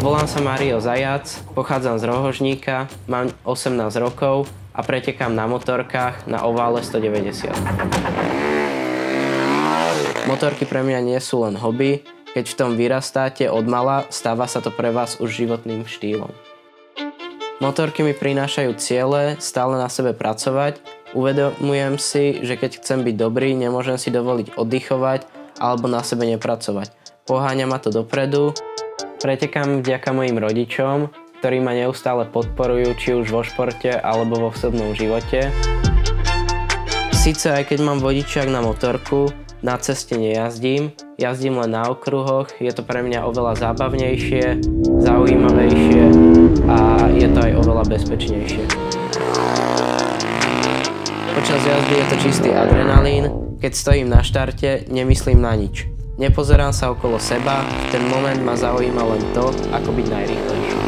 Volám sa Mario Zajac, pochádzam z Rohožníka, mám 18 rokov a pretekám na motorkách na ovále 190. Motorky pre mňa nie sú len hobby, keď v tom vyrastáte od mala, stáva sa to pre vás už životným štýlom. Motorky mi prinášajú ciele, stále na sebe pracovať, uvedomujem si, že keď chcem byť dobrý, nemôžem si dovoliť oddychovať alebo na sebe nepracovať. Poháňa ma to dopredu, Pretekám vďaka mojim rodičom, ktorí ma neustále podporujú, či už vo športe alebo vo osobnom živote. Sice aj keď mám vodičák na motorku, na ceste nejazdím, jazdím len na okruhoch, je to pre mňa oveľa zábavnejšie, zaujímavejšie a je to aj oveľa bezpečnejšie. Počas jazdy je to čistý adrenalín, keď stojím na štarte, nemyslím na nič. Nepozerám sa okolo seba, v ten moment ma zaujíma len to, ako byť najrýchlejší.